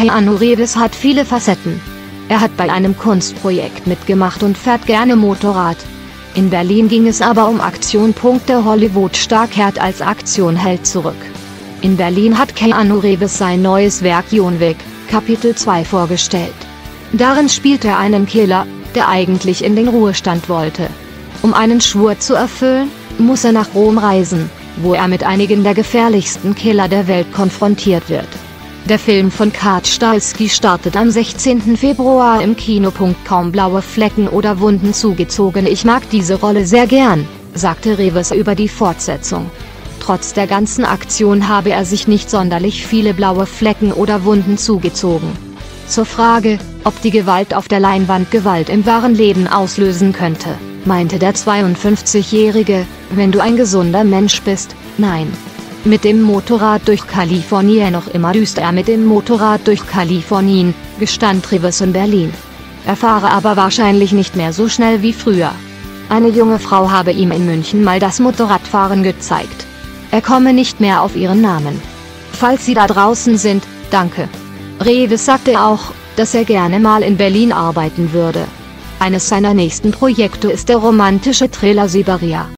Keanu Reeves hat viele Facetten. Er hat bei einem Kunstprojekt mitgemacht und fährt gerne Motorrad. In Berlin ging es aber um Aktion. Der Hollywood-Star kehrt als Aktionheld zurück. In Berlin hat Keanu Reeves sein neues Werk John Wick, Kapitel 2 vorgestellt. Darin spielt er einen Killer, der eigentlich in den Ruhestand wollte. Um einen Schwur zu erfüllen, muss er nach Rom reisen, wo er mit einigen der gefährlichsten Killer der Welt konfrontiert wird. Der Film von Kat Stalski startet am 16. Februar im Kino. Kaum blaue Flecken oder Wunden zugezogen. Ich mag diese Rolle sehr gern, sagte Reves über die Fortsetzung. Trotz der ganzen Aktion habe er sich nicht sonderlich viele blaue Flecken oder Wunden zugezogen. Zur Frage, ob die Gewalt auf der Leinwand Gewalt im wahren Leben auslösen könnte, meinte der 52-Jährige, wenn du ein gesunder Mensch bist, nein. Mit dem Motorrad durch Kalifornien noch immer düst er mit dem Motorrad durch Kalifornien, gestand Rivers in Berlin. Er fahre aber wahrscheinlich nicht mehr so schnell wie früher. Eine junge Frau habe ihm in München mal das Motorradfahren gezeigt. Er komme nicht mehr auf ihren Namen. Falls Sie da draußen sind, danke. Reves sagte auch, dass er gerne mal in Berlin arbeiten würde. Eines seiner nächsten Projekte ist der romantische Thriller Siberia.